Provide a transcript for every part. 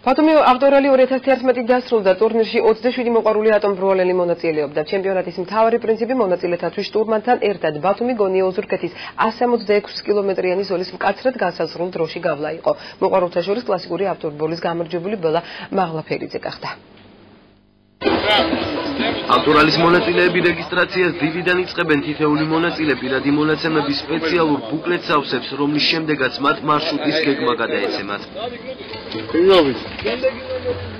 ბათუმი ავტორალი 2011 დასრულდა ტურნირში 27 მოყვარული ატომბრუალელი მონაწილეობდა. ჩემპიონატის მთავარი პრინციპი მონაწილეთათვის შტურმანთან ერთად ბათუმი გონიო ოზურგეთის 166 კილომეტრიანი ზოლის მკაცრად განსაზღვრულ დროში გავლა იყო. მოყვარულთა შორის კლასიკური ავტომობილის გამარჯვებული ბელა მაღლაფერიძე გახდა. ავტორალის მონაწილეები რეგისტრაციას დილიდან იწყებენ თითეული მონაწილე პირადი მონაცემების სპეციალურ ბუკლეტს ავსებს, რომლის შემდეგაც მათ მარშრუტის გეგმა გადაეცემათ.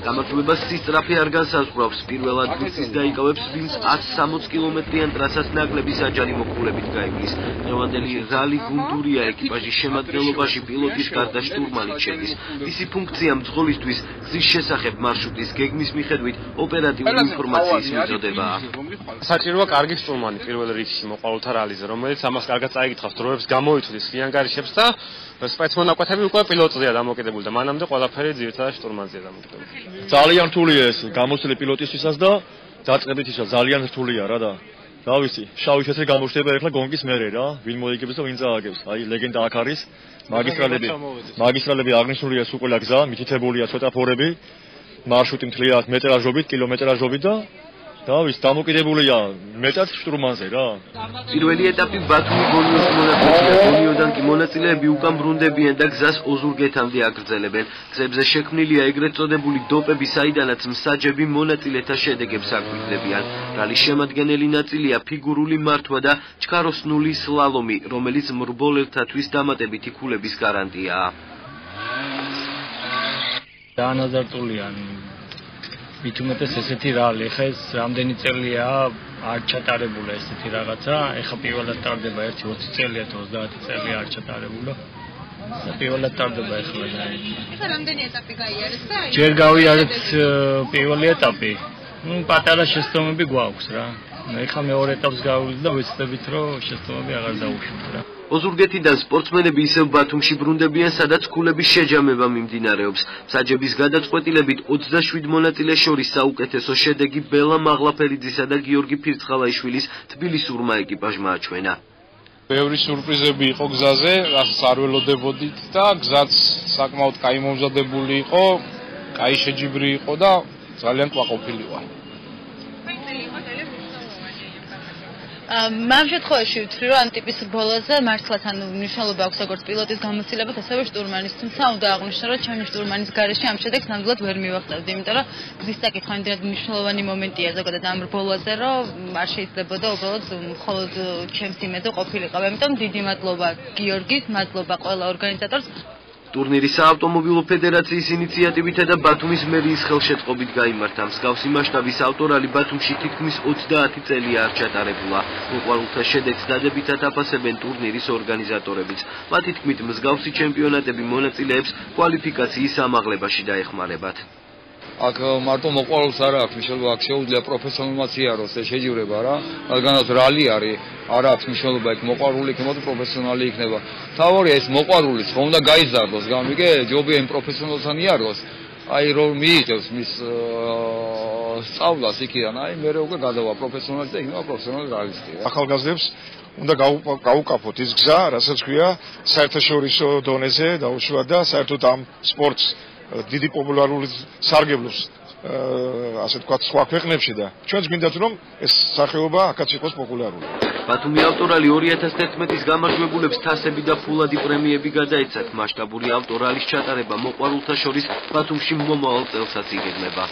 გამარჯვებას სისტრაფე არ განსაზღვრავს. პირველად ვიცის დაიკავებს ვინც 160 კილომეტრიან ტრასას ნაკლების აჯარი მოხულებით გაივლის დღევანდელი რალი გუნდურია ეკიპაჟის შემადგენლობაში პილოტის გარდა შტურმანი შედის. მისი ფუნქცია მძღოლისთვის გზის შესახებ მარშრუტის გეგმის მიხედვით ოპერატიული ინფორმაციის მიწოდებაა საჭიროა კარგი შტურმანი პირველ რიგში მოყოლთა რალიზე რომელიც ამას კარგად წაიგითხავს დროებს გამოიწვდის ხიანგარიშებს და სპეცმონაკვეთები უკვე პილოტზეა დამოკიდებული და მანამდე ყველაფერი ძირითადად შტურმანზეა დამოკიდებული. ძალიან რთულია ეს გამოცდილი პილოტისთვისაც და დაწყებითისა ძალიან რთულია რა და რა ვიცი, შავი შეცე გამოჩნდება ახლა გონკის მერე რა, ვინ მოიგებს და ვინ წააგებს. აი ლეგენდა აქ არის. მაგისტრალები მაგისტრალები აღნიშნულია სულ ყველა გზა, მითითებულია ცოტა ფორები. მარშრუტი მთლიანად მეტრაჟობით, კილომეტრაჟობით და დავის დამოკიდებულია მეტად შტურმანზე რა. პირველი ეტაპი ბათუმი გონიოს მონაწილეა. გონიოდან კი მონაწილეები უკან ბრუნდებიან და გზას ოზურგეთამდე აგრძელებენ. გზებზე შექმნილია ეგრეთ წოდებული დოპები, საიდანაც მსაჯები მონაწილეთა შედეგებს აკვირდებიან. რალის შემადგენელი ნაწილია ფიგურული მართვა და ჩქაროსნული სლალომი, რომელიც მრბოლელთათვის დამატებითი ქულების გარანტიაა. დაანაზარტულია მით უმეტეს ესეთი რალი ხა ეს რამდენი წელია არ ჩატარებულა ესეთი რაღაცა? ეხა პირველად ტარდება 1-20 წელია თუ 30 წელია არ ჩატარებულა. და პირველად ტარდება ეხლა და ეხა რამდენი ეტაპი გაიარეს და ჯერ გავიარეთ პირველი ეტაპი. ну პატარა შეცდომები გვაქვს რა. ეხლა მეორე ეტაპს გავივლით და ვეცდებით რომ შეცდომები აღარ დაუშვით რა ოზურგეთიდან სპორტსმენები ისევ ბათუმში ბრუნდებიან, სადაც ქულების შეჯამება მიმდინარეობს. საჯების გადაწყვეტილებით 27 მონაწილეს შორის საუკეთესო შედეგი ბელა მაღლაფერიძისა და გიორგი ფირცხალაიშვილის თბილისურმა ეკიპაჟმა აჩვენა. ბევრი სურპრიზები იყო გზაზე, რასაც არ ველოდებოდით და გზაც საკმაოდ კაი მომზადებული იყო, კაი შეჯიბრი იყო და ძალიან ყვაყოფილი ვარ. ამ შემთხვევაში ვთვლი რომ ამ ტიპის ბოლოზე მართლაც ანუ მნიშვნელობა აქვს როგორც პილოტის გამოცდილებას ასევე შტურმანის თუმცა უნდა აღვნიშნო რომ ჩემი შტურმანის გარეშე ამ შედეგს ნამდვილად ვერ მივახტავდი იმიტომ რომ გზის საკითხი იმდენად მნიშვნელოვანი მომენტია ზოგადად ამ ბოლოზე რომ არ შეიძლებოდა უბრალოდ მხოლოდ ჩემს იმედზე ყოფილიყავ ამიტომ დიდი მადლობა გიორგის მადლობა ყველა ორგანიზატორს ტურნირი საავტომობილო ფედერაციის ინიციატივითა და ბათუმის მერიის ხელშეწყობით გამართა. მსგავსი მასშტაბის ავტორალი ბათუმში თითქმის 30 წელი არ ჩატარებულა. მოყვარულთა შედეგს დადებითად აფასებენ ტურნირის ორგანიზატორებიც. მათი თქმით, მსგავსი ჩემპიონატები მონაწილეებს კვალიფიკაციის ამაღლებაში დაეხმარებათ. აქ მარტო მოყოლს არ აქვს მნიშვნელობა აქ შეუძლია პროფესიონალმაც იაროს ეს შეჯიბრება რა. რადგანაც რალი არის არ აქვს მნიშვნელობა იქ მოყარული იქნება თუ პროფესიონალი იქნება. თავია ეს მოყარულიც ხომ უნდა გაიზარდოს. გამიგე ჯობია იმ პროფესიონალთან იაროს. აი რომ მიიღებს მის სწავლას იქიდან აი მე უკვე გადავა პროფესიონალი და იქნება პროფესიონალი რეალისტი ახალგაზრდებს უნდა გაუკაფოთ ის გზა რასაც ქვია საერთაშორისო დონეზე დაუშვათ და საერთოდ ამ სპორტს დიდი პოპულარული სარგებლობს ასე თქვა სხვა ქვეყნებში და ჩვენც გვინდათ რომ ეს სახეობა აქაც იყოს პოპულარული. ბათუმი ავტორალი 2011-ის გამარჯვებულებს თასები და ფულადი პრემიები გადაეცათ. მასშტაბური ავტორალის ჩატარება მოყვარულთა შორის ბათუმში მომავალ წელსაც იგეგმება.